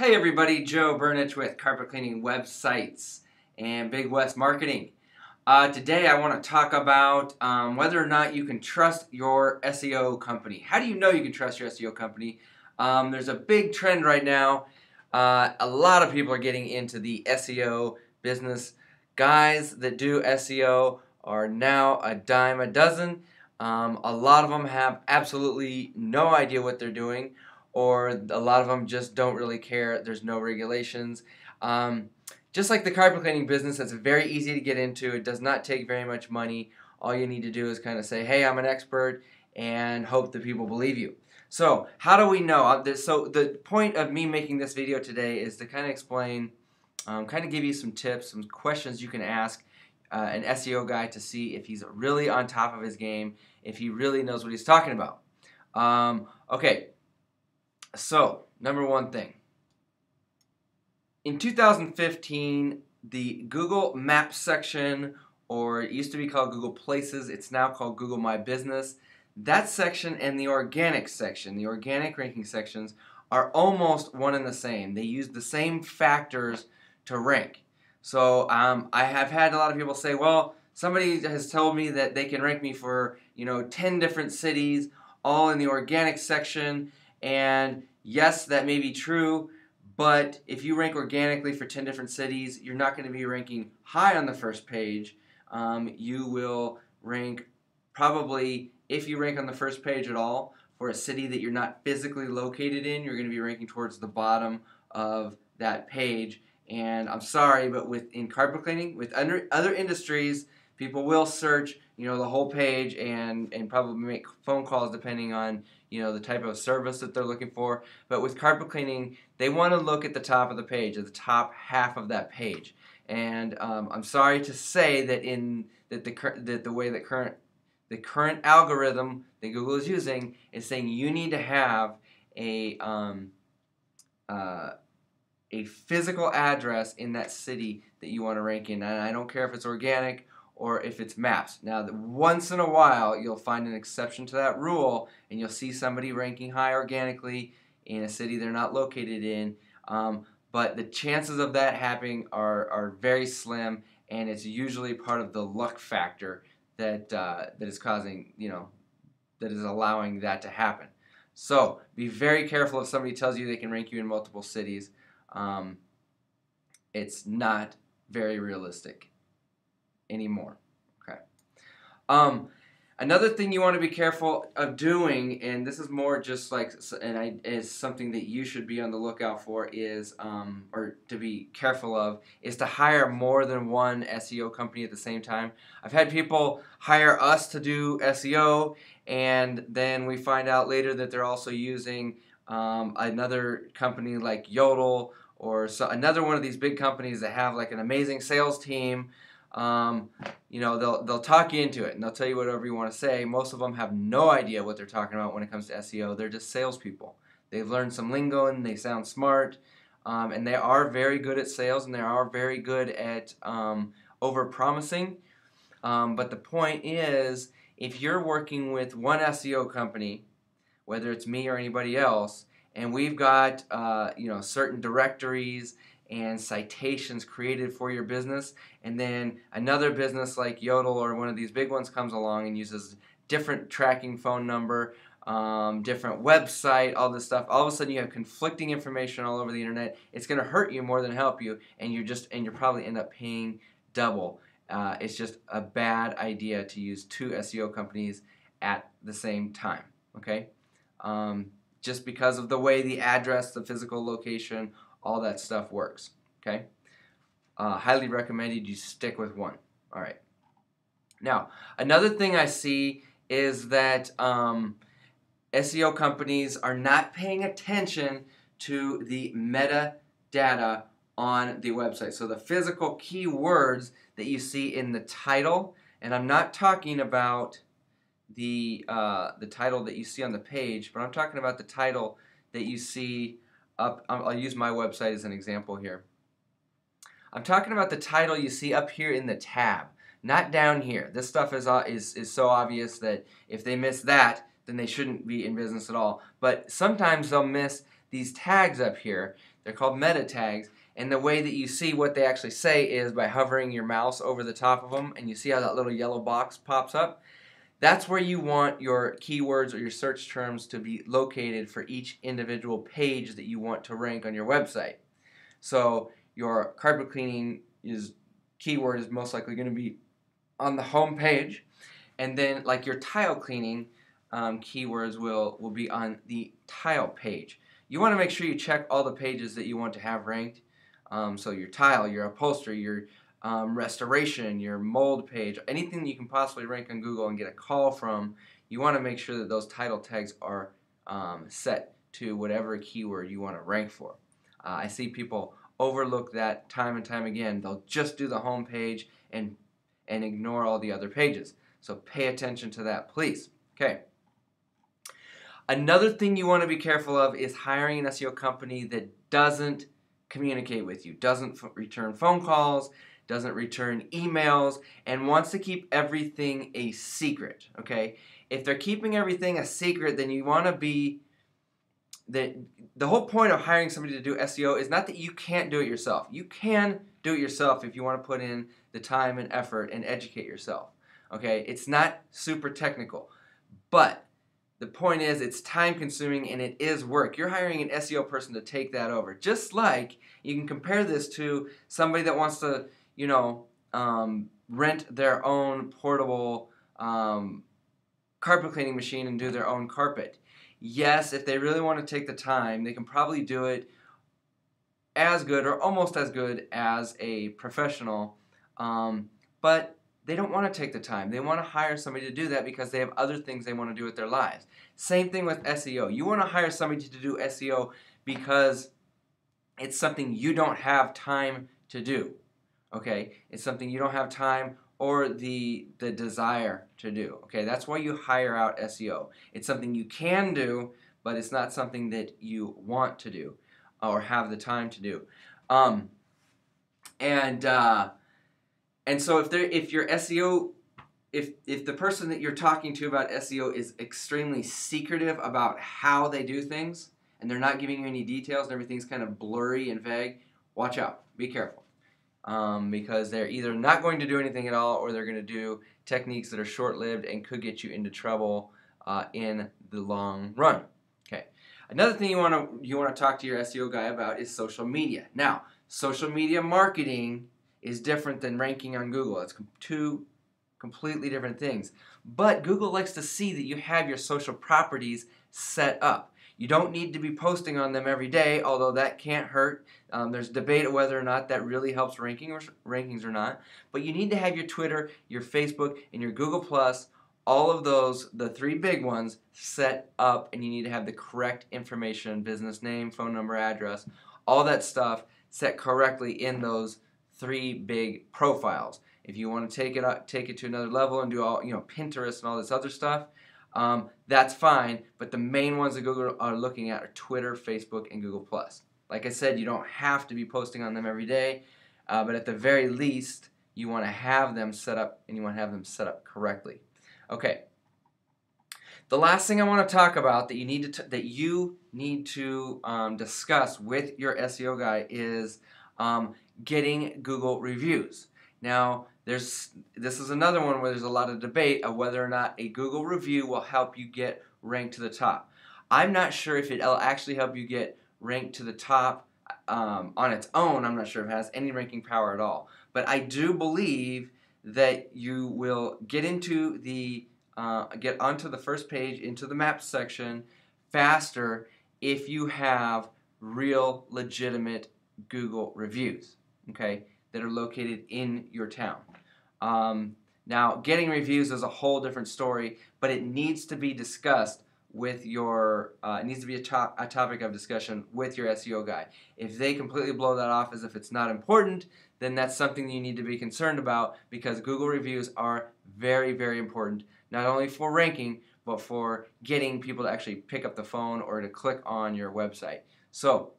Hey everybody, Joe Burnich with Carpet Cleaning Websites and Big West Marketing. Uh, today I want to talk about um, whether or not you can trust your SEO company. How do you know you can trust your SEO company? Um, there's a big trend right now. Uh, a lot of people are getting into the SEO business. Guys that do SEO are now a dime a dozen. Um, a lot of them have absolutely no idea what they're doing or a lot of them just don't really care. There's no regulations. Um, just like the carpet cleaning business, it's very easy to get into. It does not take very much money. All you need to do is kind of say, hey, I'm an expert, and hope that people believe you. So, how do we know? Uh, so, the point of me making this video today is to kind of explain, um, kind of give you some tips, some questions you can ask uh, an SEO guy to see if he's really on top of his game, if he really knows what he's talking about. Um, okay, so, number one thing. In 2015, the Google Maps section, or it used to be called Google Places, it's now called Google My Business. That section and the organic section, the organic ranking sections, are almost one and the same. They use the same factors to rank. So um, I have had a lot of people say, well, somebody has told me that they can rank me for you know 10 different cities, all in the organic section, and yes, that may be true, but if you rank organically for 10 different cities, you're not going to be ranking high on the first page. Um, you will rank probably, if you rank on the first page at all, for a city that you're not physically located in, you're going to be ranking towards the bottom of that page. And I'm sorry, but with in carpet cleaning, with under, other industries, people will search, you know, the whole page and and probably make phone calls depending on you know the type of service that they're looking for. But with carpet cleaning, they want to look at the top of the page, at the top half of that page. And um, I'm sorry to say that in that the that the way that current the current algorithm that Google is using is saying you need to have a um, uh, a physical address in that city that you want to rank in. And I don't care if it's organic or if it's maps. Now, once in a while, you'll find an exception to that rule, and you'll see somebody ranking high organically in a city they're not located in. Um, but the chances of that happening are, are very slim, and it's usually part of the luck factor that uh, that is causing, you know, that is allowing that to happen. So be very careful if somebody tells you they can rank you in multiple cities. Um, it's not very realistic anymore. Okay. Um, another thing you want to be careful of doing, and this is more just like, and I, is something that you should be on the lookout for, is um, or to be careful of, is to hire more than one SEO company at the same time. I've had people hire us to do SEO, and then we find out later that they're also using um, another company like Yodle or so, another one of these big companies that have like an amazing sales team. Um, you know, they'll they'll talk you into it and they'll tell you whatever you want to say. Most of them have no idea what they're talking about when it comes to SEO. They're just salespeople. They've learned some lingo and they sound smart, um, and they are very good at sales and they are very good at um, over promising. Um, but the point is, if you're working with one SEO company, whether it's me or anybody else, and we've got uh, you know certain directories and citations created for your business. And then another business like Yodle or one of these big ones comes along and uses different tracking phone number um, different website all this stuff. All of a sudden you have conflicting information all over the internet. It's going to hurt you more than help you and you're just and you're probably end up paying double. Uh, it's just a bad idea to use two SEO companies at the same time okay? Um, just because of the way the address, the physical location, all that stuff works. Okay? Uh, highly recommended you stick with one. All right. Now, another thing I see is that um, SEO companies are not paying attention to the metadata on the website. So the physical keywords that you see in the title, and I'm not talking about the uh, the title that you see on the page, but I'm talking about the title that you see up. I'll use my website as an example here. I'm talking about the title you see up here in the tab, not down here. This stuff is uh, is is so obvious that if they miss that, then they shouldn't be in business at all. But sometimes they'll miss these tags up here. They're called meta tags. And the way that you see what they actually say is by hovering your mouse over the top of them, and you see how that little yellow box pops up. That's where you want your keywords or your search terms to be located for each individual page that you want to rank on your website. So your carpet cleaning is keyword is most likely going to be on the home page, and then like your tile cleaning um, keywords will will be on the tile page. You want to make sure you check all the pages that you want to have ranked. Um, so your tile, your upholstery, your um, restoration, your mold page, anything you can possibly rank on Google and get a call from, you want to make sure that those title tags are um, set to whatever keyword you want to rank for. Uh, I see people overlook that time and time again. They'll just do the home page and and ignore all the other pages. So pay attention to that, please. Okay. Another thing you want to be careful of is hiring an SEO company that doesn't communicate with you, doesn't return phone calls, doesn't return emails, and wants to keep everything a secret. Okay, if they're keeping everything a secret, then you want to be that the whole point of hiring somebody to do SEO is not that you can't do it yourself. You can do it yourself if you want to put in the time and effort and educate yourself. Okay, it's not super technical, but the point is, it's time consuming and it is work. You're hiring an SEO person to take that over. Just like you can compare this to somebody that wants to, you know, um, rent their own portable um, carpet cleaning machine and do their own carpet. Yes, if they really want to take the time, they can probably do it as good or almost as good as a professional. Um, but they don't want to take the time. They want to hire somebody to do that because they have other things they want to do with their lives. Same thing with SEO. You want to hire somebody to do SEO because it's something you don't have time to do. Okay? It's something you don't have time or the the desire to do. Okay? That's why you hire out SEO. It's something you can do, but it's not something that you want to do or have the time to do. Um, and uh, and so if there if your SEO if if the person that you're talking to about SEO is extremely secretive about how they do things and they're not giving you any details and everything's kind of blurry and vague, watch out. Be careful. Um, because they're either not going to do anything at all or they're going to do techniques that are short-lived and could get you into trouble uh, in the long run. Okay. Another thing you want to you want to talk to your SEO guy about is social media. Now, social media marketing is different than ranking on Google. It's two completely different things. But Google likes to see that you have your social properties set up. You don't need to be posting on them every day, although that can't hurt. Um, there's debate whether or not that really helps ranking or, rankings or not. But you need to have your Twitter, your Facebook, and your Google Plus, all of those, the three big ones, set up, and you need to have the correct information, business name, phone number, address, all that stuff set correctly in those three big profiles. If you want to take it up, take it to another level and do all you know Pinterest and all this other stuff, um, that's fine. But the main ones that Google are looking at are Twitter, Facebook, and Google Plus. Like I said, you don't have to be posting on them every day, uh, but at the very least, you want to have them set up and you want to have them set up correctly. Okay. The last thing I want to talk about that you need to that you need to um, discuss with your SEO guy is um, getting Google reviews. Now, there's this is another one where there's a lot of debate of whether or not a Google review will help you get ranked to the top. I'm not sure if it'll actually help you get ranked to the top um, on its own. I'm not sure if it has any ranking power at all. But I do believe that you will get into the uh, get onto the first page into the map section faster if you have real legitimate Google reviews okay, that are located in your town. Um, now, getting reviews is a whole different story, but it needs to be discussed with your, uh, it needs to be a, to a topic of discussion with your SEO guy. If they completely blow that off as if it's not important, then that's something you need to be concerned about because Google reviews are very, very important, not only for ranking, but for getting people to actually pick up the phone or to click on your website. So,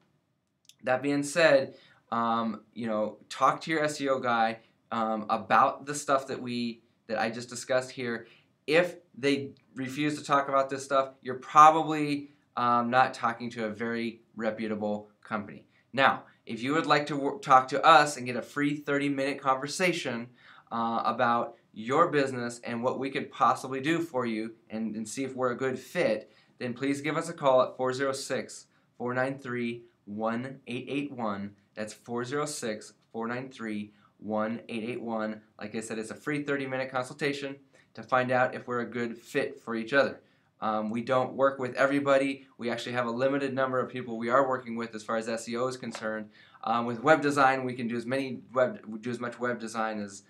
that being said, um, you know, talk to your SEO guy um, about the stuff that we that I just discussed here. If they refuse to talk about this stuff, you're probably um, not talking to a very reputable company. Now, if you would like to work, talk to us and get a free 30 minute conversation uh, about your business and what we could possibly do for you and, and see if we're a good fit, then please give us a call at 406 493 1881. That's 406 493 1881. Like I said, it's a free 30 minute consultation to find out if we're a good fit for each other. Um, we don't work with everybody. We actually have a limited number of people we are working with as far as SEO is concerned. Um, with web design, we can do as many web do as much web design as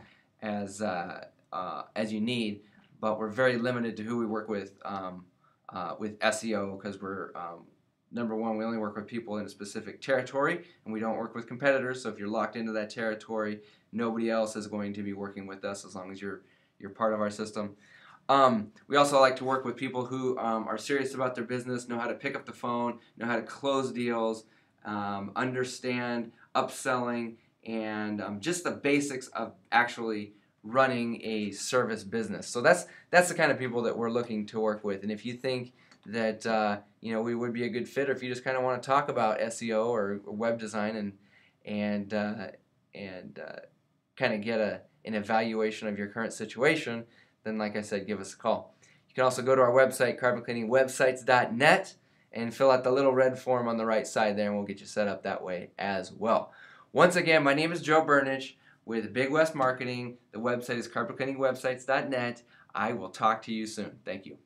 as uh, uh, as you need, but we're very limited to who we work with um, uh, with SEO because we're um, number one, we only work with people in a specific territory, and we don't work with competitors. So if you're locked into that territory, nobody else is going to be working with us as long as you're you're part of our system. Um, we also like to work with people who um, are serious about their business, know how to pick up the phone, know how to close deals, um, understand upselling, and um, just the basics of actually running a service business. So that's that's the kind of people that we're looking to work with. And if you think that uh, you know we would be a good fit, or if you just kind of want to talk about SEO or web design and and uh, and uh, kind of get a an evaluation of your current situation, then like I said, give us a call. You can also go to our website, carpetcleaningwebsites.net, and fill out the little red form on the right side there, and we'll get you set up that way as well. Once again, my name is Joe Burnich with Big West Marketing. The website is carpetcleaningwebsites.net. I will talk to you soon. Thank you.